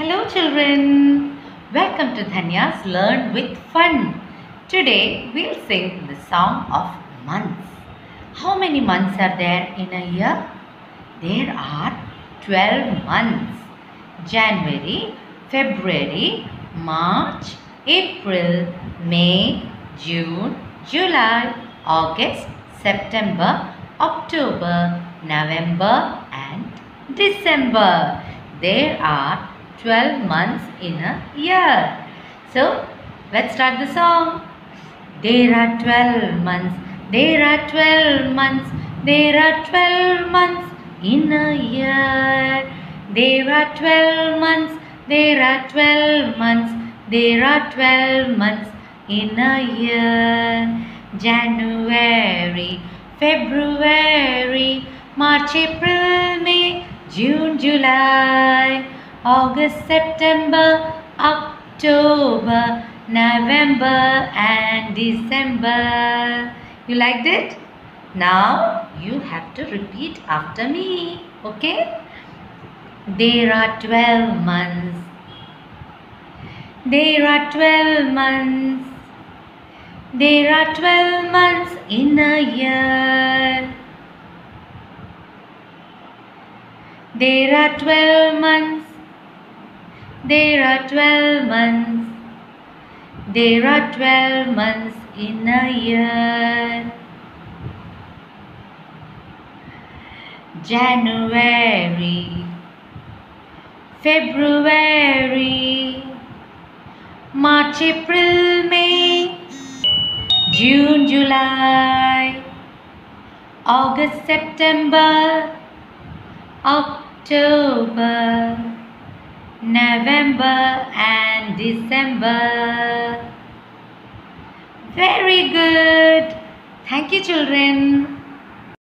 Hello children, welcome to Dhanya's Learn with Fun. Today we'll sing the song of months. How many months are there in a year? There are 12 months. January, February, March, April, May, June, July, August, September, October, November and December. There are 12 months in a year. So, let's start the song. There are 12 months. There are 12 months. There are 12 months in a year. There are 12 months. There are 12 months. There are 12 months in a year. January, February, March, April, May, June, July, August, September, October, November, and December. You liked it? Now you have to repeat after me. Okay? There are 12 months. There are 12 months. There are 12 months in a year. There are 12 months. There are 12 months. There are 12 months in a year. January, February, March, April, May, June, July, August, September, October, November, and December. Very good. Thank you, children.